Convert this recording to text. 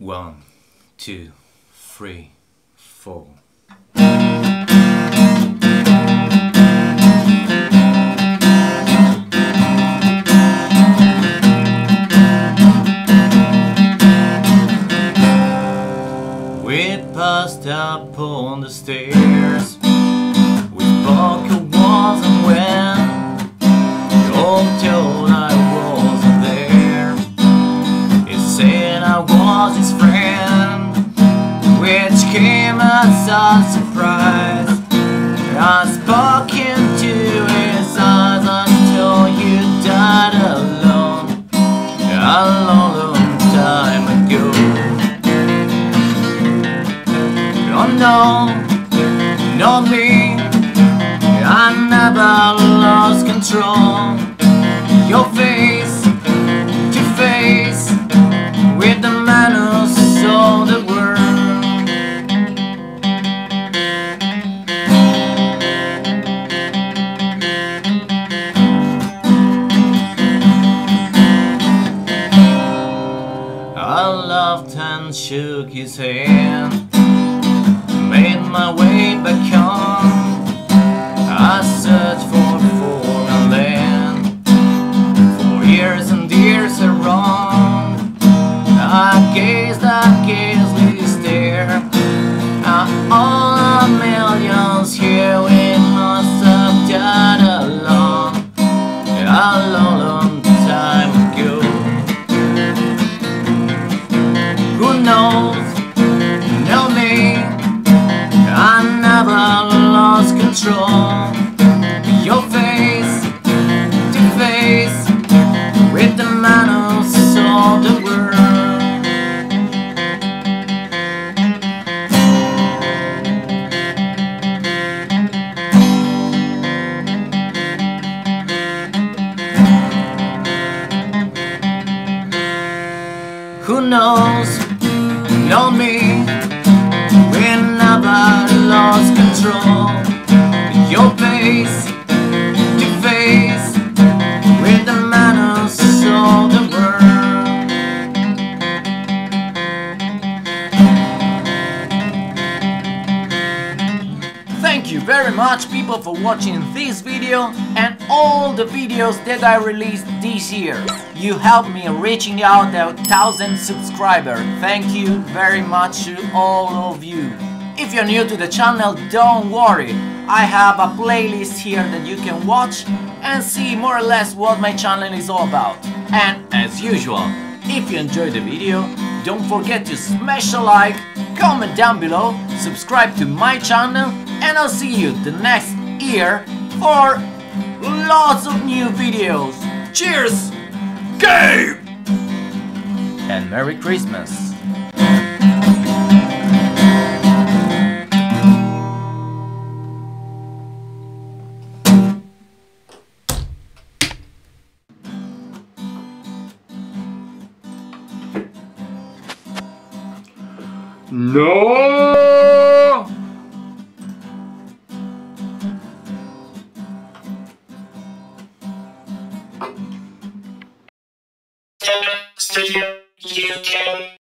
One, two, three, four. We passed up on the stairs as a surprise I spoke into his eyes until you died alone. A long, long time ago. Oh no, not me. I never lost control. Your face shook his hand Made my way back home. I searched for Knows? Know me I never lost control Your face to face With the man who sold the world Who knows? Know me. We never lost control Thank you very much people for watching this video and all the videos that I released this year. You helped me reaching out a thousand subscribers. Thank you very much to all of you. If you're new to the channel, don't worry. I have a playlist here that you can watch and see more or less what my channel is all about. And as usual, if you enjoyed the video, don't forget to smash a like, comment down below, subscribe to my channel, and I'll see you the next year for lots of new videos. Cheers! Game! And Merry Christmas! No Stitcher, you can.